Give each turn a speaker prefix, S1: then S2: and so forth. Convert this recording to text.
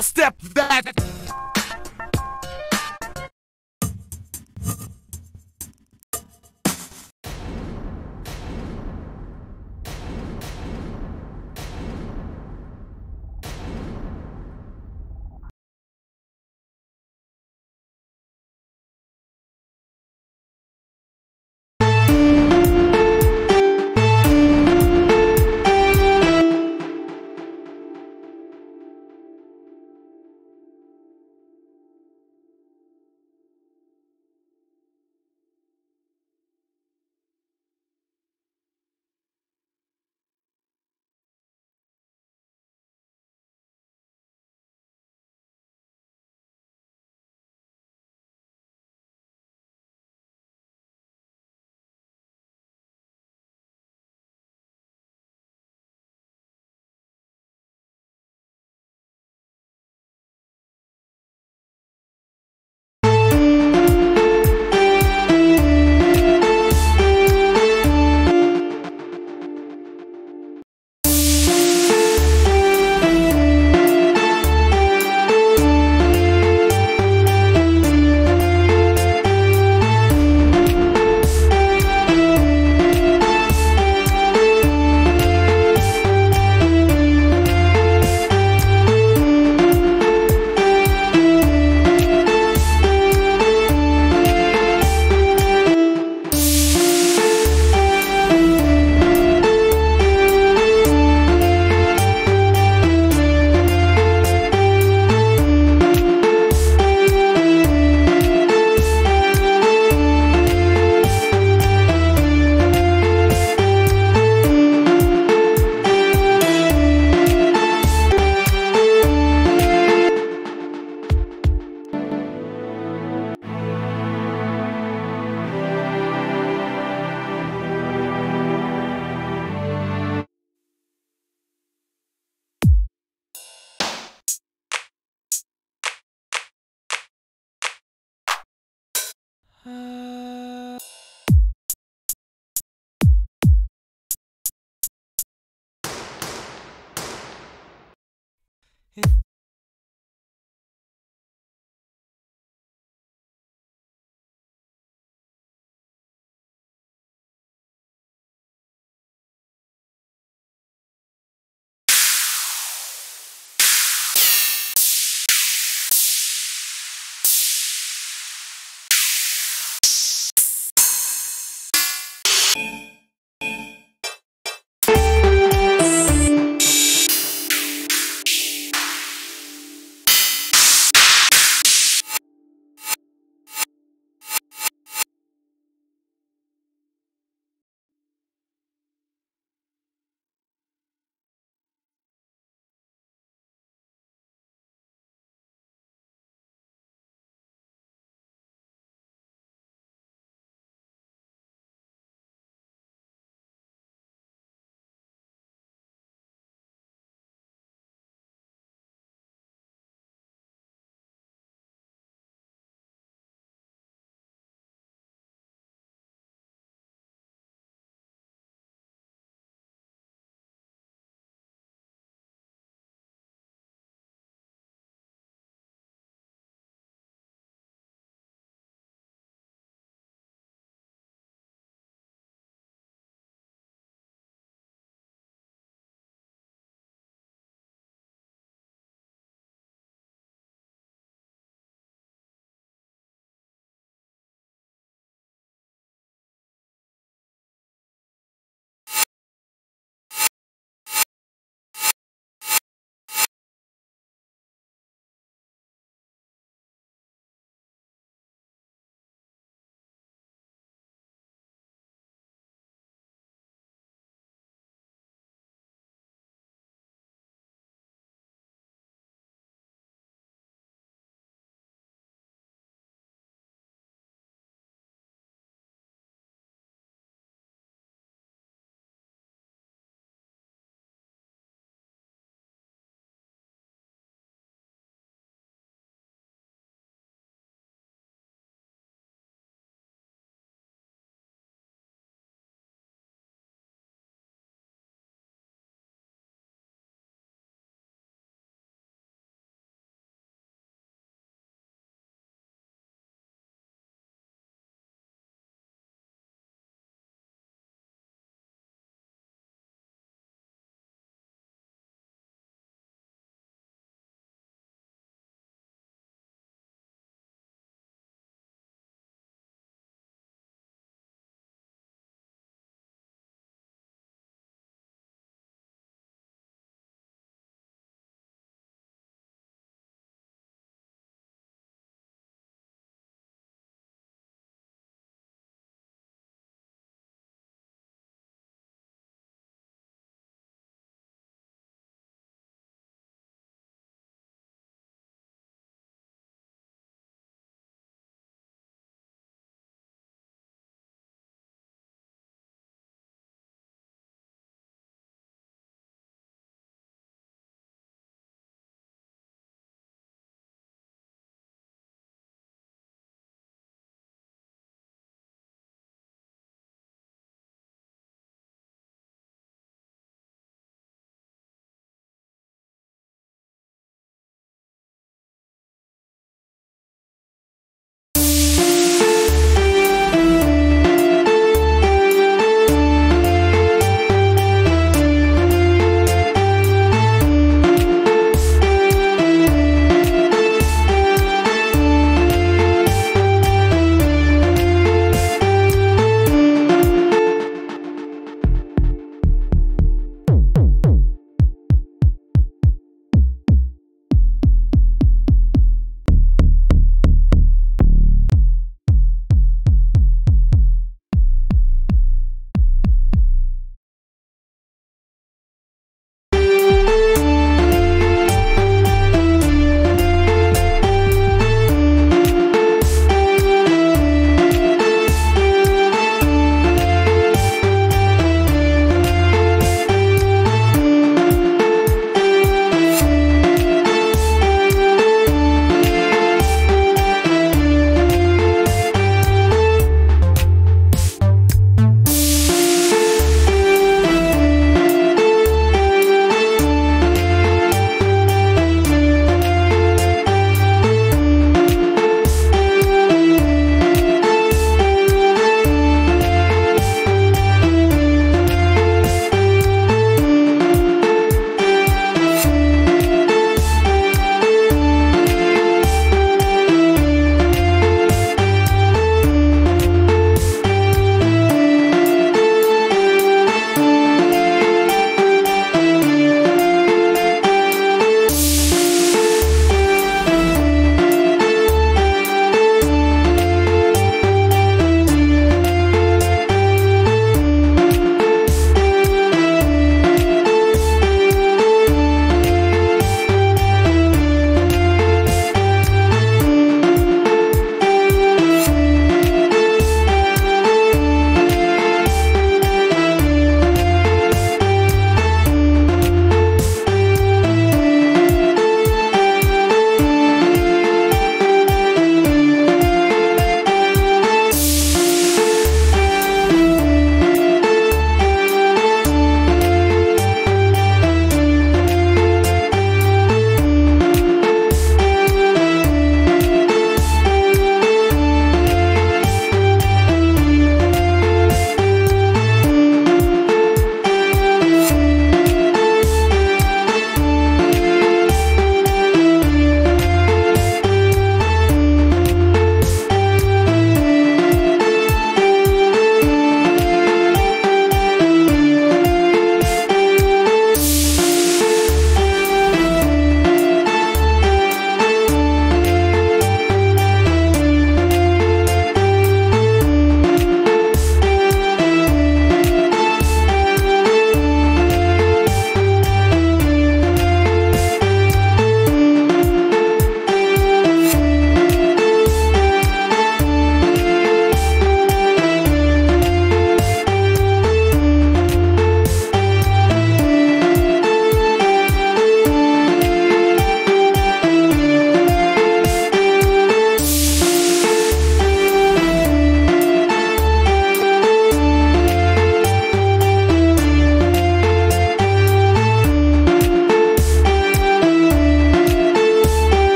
S1: Step back.